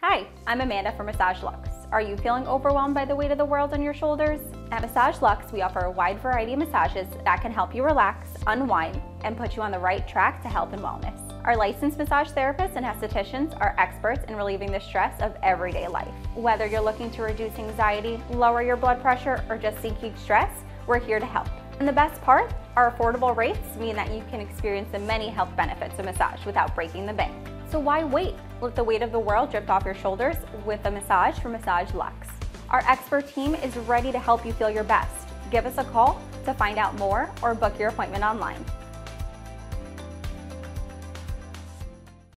Hi, I'm Amanda from MassageLuXe. Are you feeling overwhelmed by the weight of the world on your shoulders? At MassageLuXe, we offer a wide variety of massages that can help you relax, unwind, and put you on the right track to health and wellness. Our licensed massage therapists and estheticians are experts in relieving the stress of everyday life. Whether you're looking to reduce anxiety, lower your blood pressure, or just seeking stress, we're here to help. And the best part, our affordable rates mean that you can experience the many health benefits of massage without breaking the bank. So why wait? Let the weight of the world drift off your shoulders with a massage from MassageLuXe. Our expert team is ready to help you feel your best. Give us a call to find out more or book your appointment online.